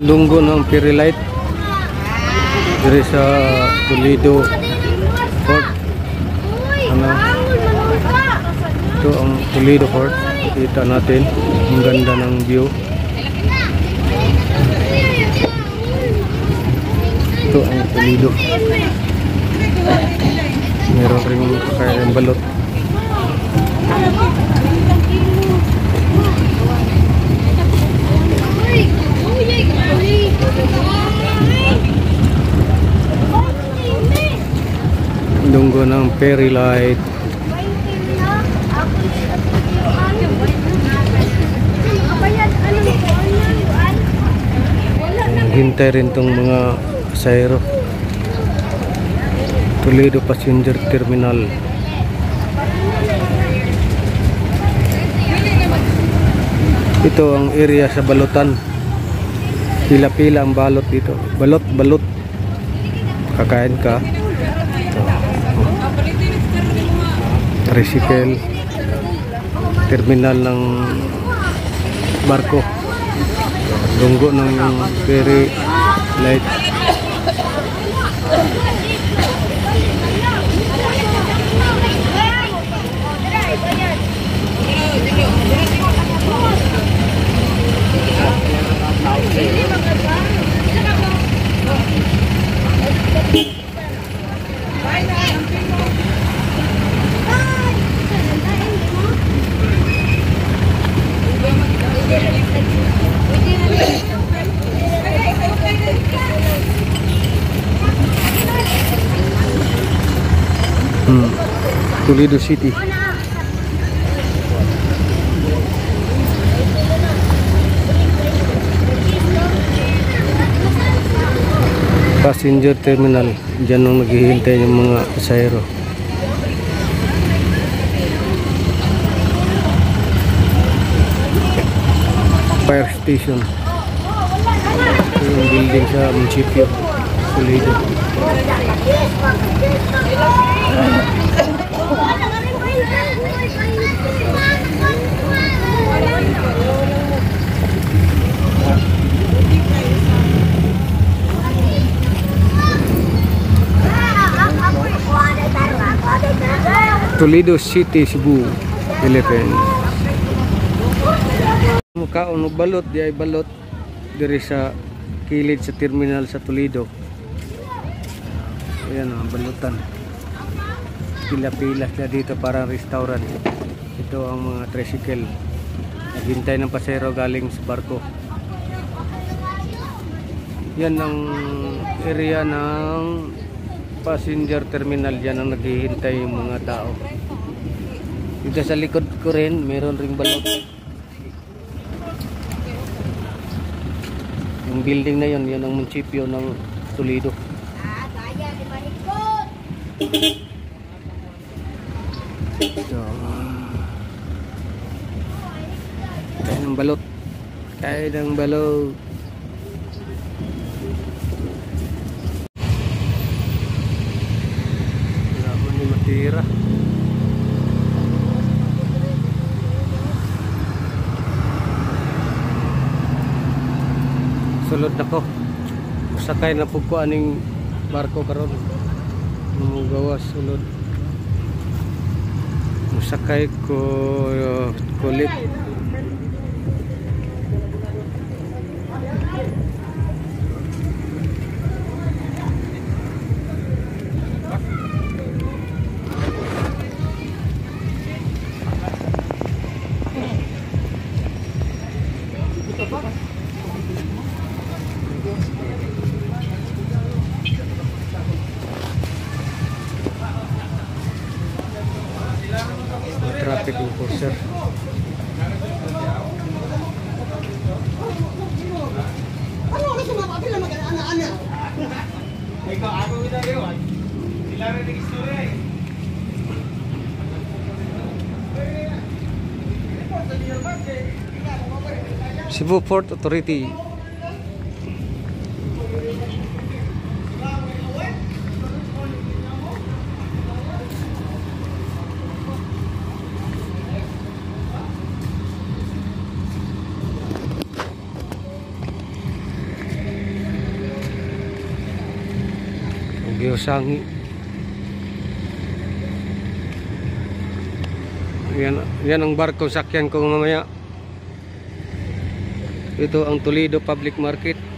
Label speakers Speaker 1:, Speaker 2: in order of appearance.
Speaker 1: Lunggo ng Pirilite Diri sa Toledo. Fort. Ano? Ito ang Toledo Fort. Kita natin. Ang ganda ng view. Ito ang Toledo. Meron rin kaya ng balot Lunggo ng Perilite Hintay rin tong mga pasahero. Toledo Passenger Terminal. Ito ang area sa balutan. Pila-pila ang balot dito. Balot, balot. Kakain ka Tricycle Terminal ng barko Lunggo ng ferry light hmm. Toledo City. Passenger terminal dyan nung naghihintay yung mga pasahero fire station. Ito yung building sa munisipyo Toledo Toledo City, Cebu, Philippines. Mukha og balot di ay balot diri sa kilid sa terminal sa Toledo. Ayan ang balutan. Pila-pila sila dito para restaurant. Ito ang mga tricycle. Naghintay ng pasero galing sa barko. Yan ang area ng passenger terminal yan ang naghihintay yung mga tao. Dito sa likod ko rin, meron ring balot. Yung building na yun, yun ang munisipyo ng Toledo. So, kaya ng balot. Kaya ng balot. Wala mo ni matira. Sulod na ko. Sakay na po ko aning barko karon. Mumugawas sulod. Musakay ko uh, Traffic enforcer.
Speaker 2: Ano na mga pila mag-ana-ana?
Speaker 1: Cebu Port Authority. Gyosangi. Yan, yan ang barko sakyan ko mamaya. Ito ang Toledo Public Market.